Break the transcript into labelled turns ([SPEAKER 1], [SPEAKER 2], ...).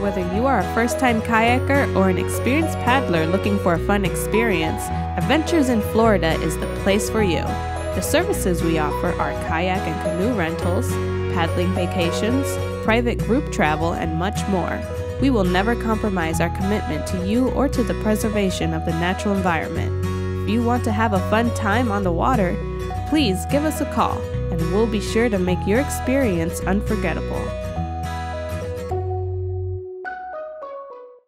[SPEAKER 1] Whether you are a first time kayaker or an experienced paddler looking for a fun experience, Adventures in Florida is the place for you. The services we offer are kayak and canoe rentals, paddling vacations, private group travel, and much more. We will never compromise our commitment to you or to the preservation of the natural environment. If you want to have a fun time on the water, please give us a call and we'll be sure to make your experience unforgettable.